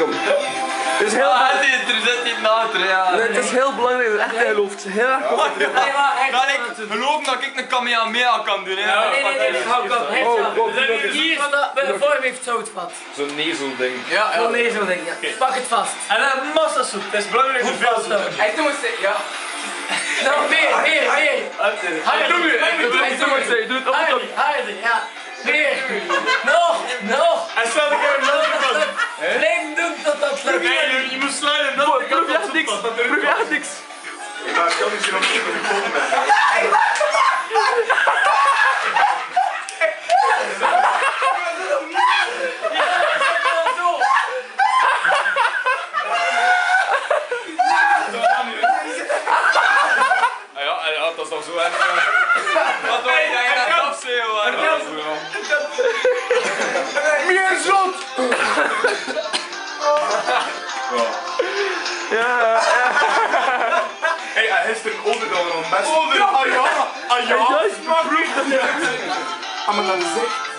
kom. Het is heel, Ah, hij zit er zit niet nader, ja. nee, het is heel belangrijk dat echt in gelooft. Heel erg concentreren. Nee, maar hij Kan ik geloven dat ik een Kamehameha kan doen, hè? Nee, nee, nee, nee, hou kap. Hij Oh, heeft dat. Hier de vorm heeft zout vat. Zo'n nezelding. Ja, Oh nee, zo ding, ja. Pak het vast. En dan massa soep. Het is belangrijk dat er veel. Hij doet het, ja. Nou, meer, meer, meer. Harder, Doe het, doe Hij het, doet doe het, het. doe het op de Harder, top. harder, ja. Meer. Nog, nog. En stel dat ik er een andere kant. Blijf doen tot dat lukt. Nee, je- je moet sluiten. Dat Proef je echt niks. Proef je echt niks. Maar ik kan niet zien ja, ah ja, dat is dan zo en... Wat wil jij net afzeeuwen? ja, zo, Ja, Hey, hij is er een dan best. Ouder? Ah ja, ah ja. juist, proef dat niet. Ah, maar dat is ik.